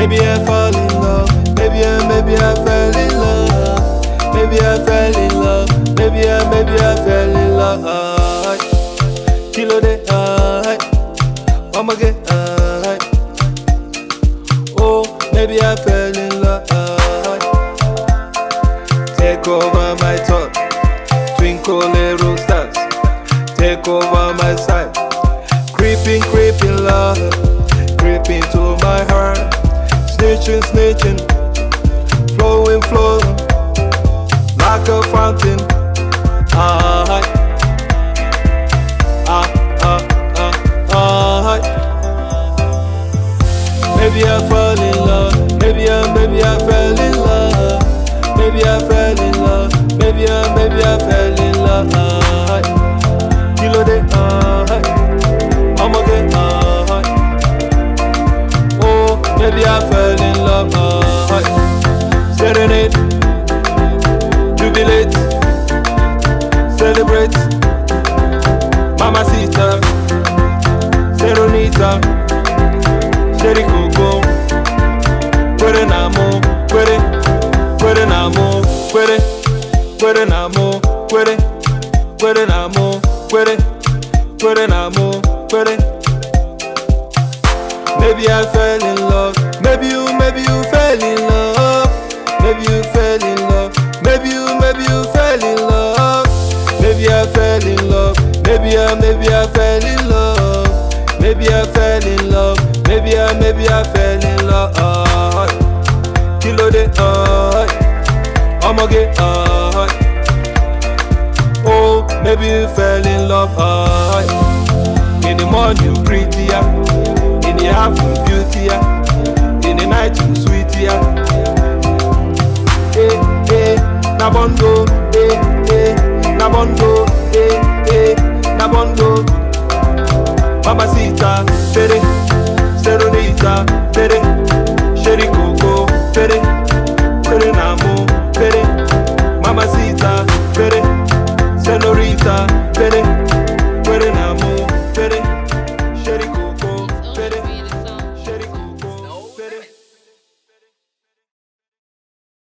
Maybe I fall in love. Maybe I, maybe I fell in love. Maybe I fell in love. Maybe I, maybe I fell in love. Kilo de ah, I'ma get ah. Oh, maybe I fell in love. Take over my thought. Twinkle little stars. Take over my sight. Creeping, creeping love. Creeping to my heart. Snitching, snitching. Flowing, flowing. Like a fountain. Ah, ah, ah, ah, ah. Maybe I fall in love. Maybe I, maybe I fell in love. Maybe I fell in maybe I fell in love. Ah, serenade, jubilate, celebrate. Mamacita, Seronita, Sherry Coco, Quere namo, quere, quere namo, quere, quere namo, quere, quere namo, quere, quere namo, quere. Maybe I fell in love. Fell in love. Maybe you fell in love. Maybe you, maybe you fell in love. Maybe I fell in love. Maybe I, maybe I fell in love. Maybe I fell in love. Maybe I, maybe I fell in love. Kilo de ah, I'ma get ah. Oh, maybe you fell in love. In the morning prettier, na eh, eh, na eh,